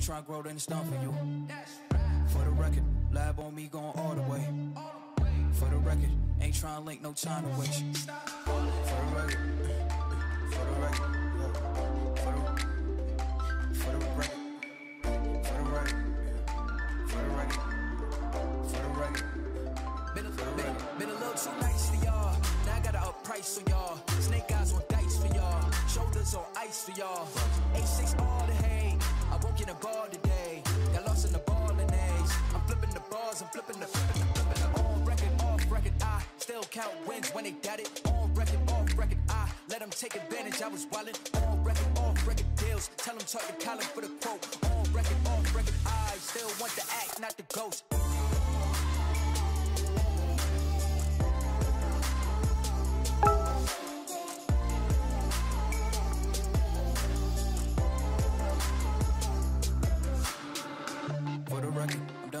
ain't tryna grow, then it's done for you. For the record, lab on me going all the way. For the record, ain't tryna link, no time to waste. For the record, for the record. Been a, little too nice for y'all. Now I gotta up price on y'all. Snake eyes on dice for y'all. Shoulders on ice for y'all. A6 all the hate. A ball today. Got lost in the ball and A's. I'm flipping the bars, I'm flipping the flipping the flipping on record, off record. I still count wins when they got it. On record, off record. I let them take advantage. I was wildin' on record, off record deals. Tell them talk to Colin for the quote. On record, off record. I still want the act, not the ghost.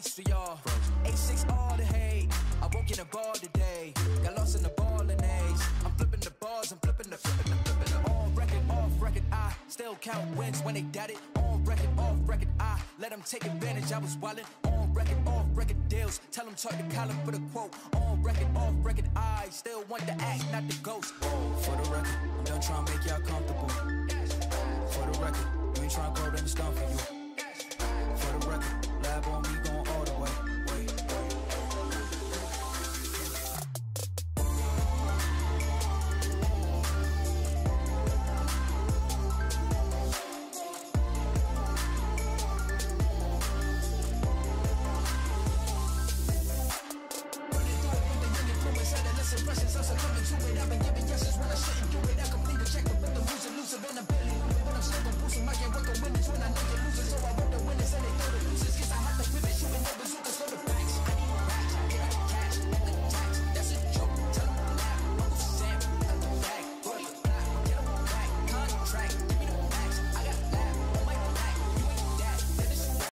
On for y'all. A6 all the hate. I won't get a ball today. Got lost in the ball and A's. I'm flipping the bars, I'm flipping the flipping the flipping the on record, off record. I still count wins when they got it. On record, off record. I let them take advantage. I was wildin' on record, off record deals. Tell them talk to Colin for the quote. On record, off record. I still want the act, not the ghost. For the record, I'm done trying to make y'all comfortable. For the record, you ain't trying to grow, then it's done